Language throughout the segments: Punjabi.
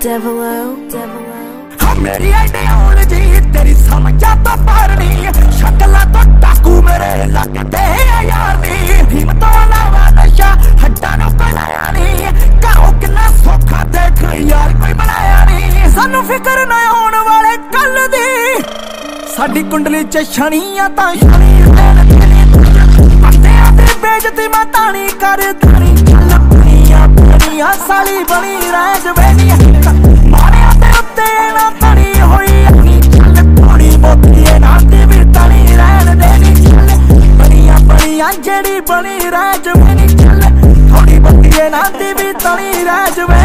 Devilo, Devilo. ਮੇਰੀ ਆਈਡੀਆਲ ਜੀ ਤੇਰੀ ਸਮਝਾ ਤਾਂ ਪਰਨੀ ਸ਼ਕਲਾਂ ਤੋਂ ਟਾਕੂ ਮੇਰੇ ਲੱਗਦੇ ਆ ਯਾਰ ਨੀ ਹਿੰਮ ਤੋਂ ਲਾਵਾ ਨਸ਼ਾ ਹੱਡਾਂ ਨੂੰ ਪਲਾਇਆ ਨੀ ਘਰੋਂ ਕਿੰਨਾ ਸੌਖਾ ਦੇਖ ਯਾਰ ਕੋਈ ਬਣਾਇਆ ਨੀ ਸਾਨੂੰ ਫਿਕਰ ਨਾ ਆਉਣ ਵਾਲੇ ਕੱਲ ਦੀ ਸਾਡੀ ਕੁੰਡਲੀ ਚ ਸ਼ਣੀਆਂ ਤਾਂ ਸ਼ਣੀ ਬੰਦਿਆਂ ਤੇ ਬੇਇੱਜ਼ਤੀ ਮੈਂ ਤਾਣੀ ਕਰਦਾਣੀ ਚੱਲ ਪਣੀਆਂ ਪਣੀਆਂ ਸਾਲੀ ਬਣੀ ਰਹਿ ਜਵੇ ਨੀ ਮਾਰਿਆ ਤੇ ਉੱਤੇ ਨਾ ਤਣੀ ਹੋਈ ਅੱਖੀ ਚੱਲ ਥੋੜੀ ਮੋਤੀ ਨਾ ਤੇ ਵੀ ਤਣੀ ਰਹਿਣ ਦੇ ਨੀ ਚੱਲ। ਬਣੀਆਂ ਬਣੀਆਂ ਜਿਹੜੀ ਬਣੀ ਰਹਿ ਜਵੇ ਨੀ ਚੱਲ। ਥੋੜੀ ਮੋਤੀ ਨਾ ਤੇ ਵੀ ਤਣੀ ਰਹਿ ਜਵੇ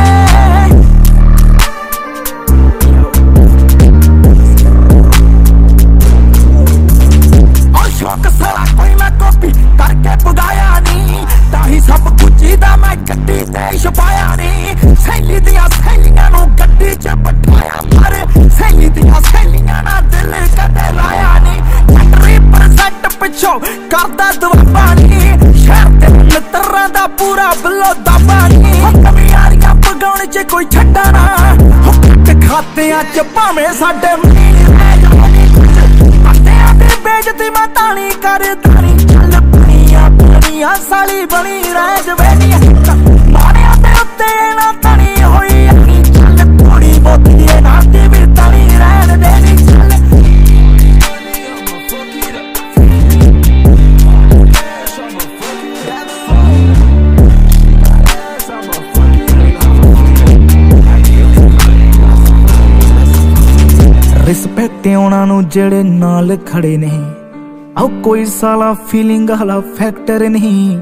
ਰਿਪਰੈਜ਼ੈਂਟ ਕਰਦਾ ਦਵਾਬਾ ਨਹੀਂ ਸ਼ਹਿਰ ਦੇ ਮਿੱਤਰਾਂ ਦਾ ਪੂਰਾ ਬਲੋ ਦਾਬਾ ਨਹੀਂ ਹੁਕਮ ਯਾਰੀਆਂ ਪਗਾਉਣ 'ਚ ਕੋਈ ਛੱਡਾ ਨਾ। ਹੁਕਮ ਖਾਤਿਆਂ 'ਚ ਭਾਵੇਂ ਸਾਡੇ ਮੀਰ ਰਹਿ ਜਾਣੀ ਬੰਦਿਆਂ ਦੀ ਬੇਇੱਜ਼ਤੀ ਮੈਂ ਤਾਣੀ ਕਰਦਾ। ਨੀ ਚੱਲ ਪਣੀਆਂ ਪਣੀਆਂ ਸਾਲੀ ਬਣੀ ਰਹਿ ਜਵੇ। ਰਿਸਪੈਕਟ ਉਹਨਾਂ ਨੂੰ ਜਿਹੜੇ ਨਾਲ ਖੜੇ ਨੇ ਆਉ ਕੋਈ ਸਾਲਾ ਫੀਲਿੰਗ ਵਾਲਾ ਫੈਕਟਰ ਨਹੀਂ।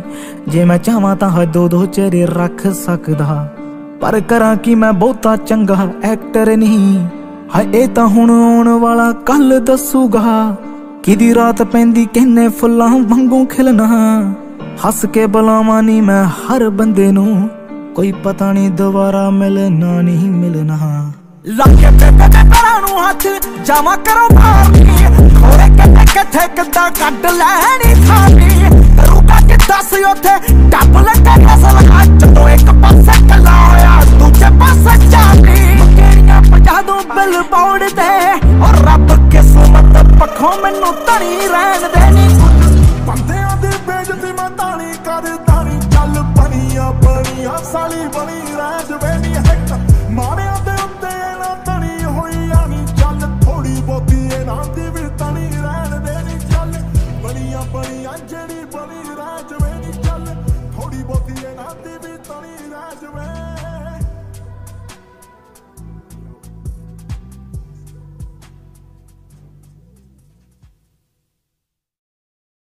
ਜੇ ਮੈਂ ਚਾਹਾਂ ਤਾਂ ਹੱਦੋਂ ਦੋ ਚਿਹਰੇ ਰੱਖ ਸਕਦਾ। ਪਰ ਕਰਾਂ ਕਿ ਮੈਂ ਬਹੁਤਾ ਚੰਗਾ ਐਕਟਰ ਨਹੀਂ। ਹਾਏ, ਇਹ ਤਾਂ ਹੁਣ ਆਉਣ ਵਾਲਾ ਕੱਲ ਦੱਸੂਗਾ। ਕਿਦੀ ਰਾਤ ਪੈਂਦੀ, ਕਿੰਨੇ ਫੁੱਲਾਂ ਵਾਂਗੂ ਖਿਲਣਾ। ਹੱਸ ਕੇ ਬੁਲਾਵਾਂ ਨਹੀਂ ਮੈਂ ਹਰ ਬੰਦੇ ਨੂੰ। ਕੋਈ ਪਤਾ ਨਹੀਂ ਦੁਬਾਰਾ ਮਿਲਣਾ, ਨਹੀਂ ਮਿਲਣਾ। ਲਾਕੇ ਬੇਬੇ ਦੇ ਪੈਰਾਂ ਨੂੰ ਹੱਥ ਜਾਵਾਂ ਕਰੋ ਮਾਰਨੀ। ਖੋਰੇ ਕਿੱਥੇ ਕਿੱਥੇ ਕਿੱਦਾਂ ਕੱਢ ਲੈਣੀ ਥਾਨੀ ਰੁਕਾ ਕੇ ਦੱਸ ਉੱਥੇ? ਟੱਪ ਲੱਗਾ ਨਸਲ ਅੱਜ ਤੋਂ ਇੱਕ ਪਾਸੇ ਕੱਲਾ ਹੋਇਆ ਦੂਜੇ ਪਾਸੇ ਚਾਹਨੀ ਕਿਹੜੀਆਂ ਪੰਜਾਹ ਦੋ ਬਿਲ ਬੌੜ ਤੇ? ਔਰ ਰੱਬ ਕਿਸਮਤ ਪੱਖੋਂ ਮੈਨੂੰ ਧਣੀ ਰਹਿਣ ਦੇਣੀ ਬੰਦਿਆਂ ਦੀ ਬੇਇੱਜ਼ਤੀ ਮੈਂ ਤਾਣੀ ਕਰਦਾ ਨੀ। ਚੱਲ ਪਣੀਆਂ ਪਣੀਆਂ ਸਾਲੀ ਬਣੀ ਰਹਿ ਜਵੇ